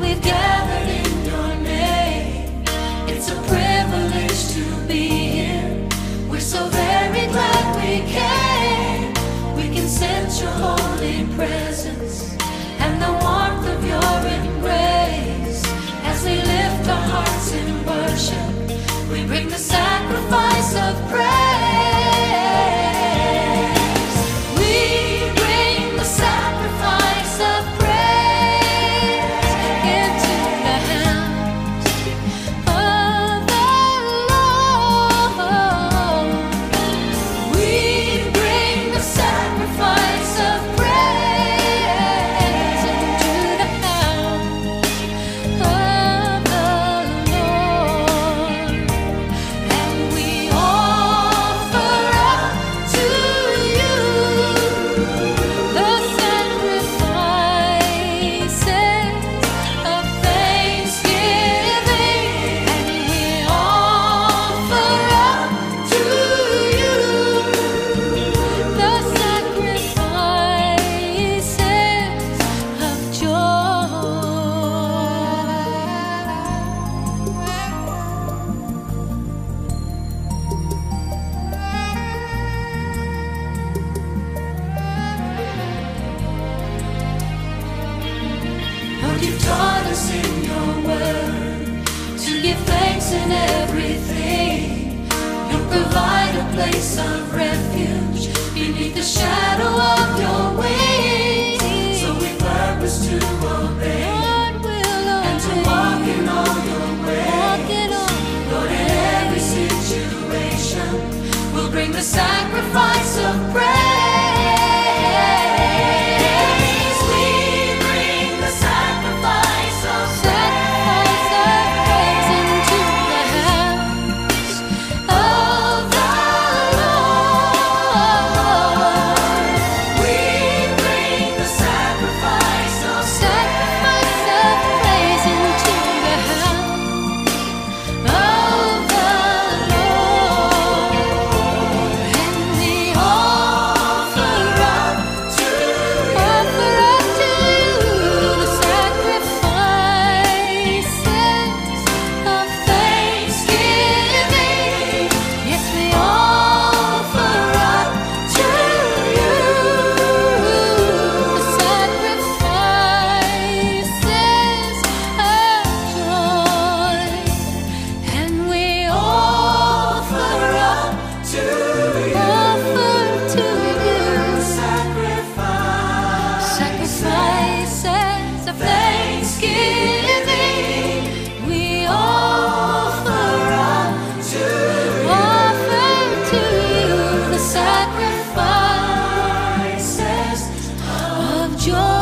we've gathered in your name. It's a privilege to be here. We're so very glad we came. We can sense your holy presence. In everything. You'll provide a place of refuge beneath the shadow of your wings. So we purpose to obey and to walk in all your ways. Lord, in every situation, we'll bring the sacrifice of praise. yo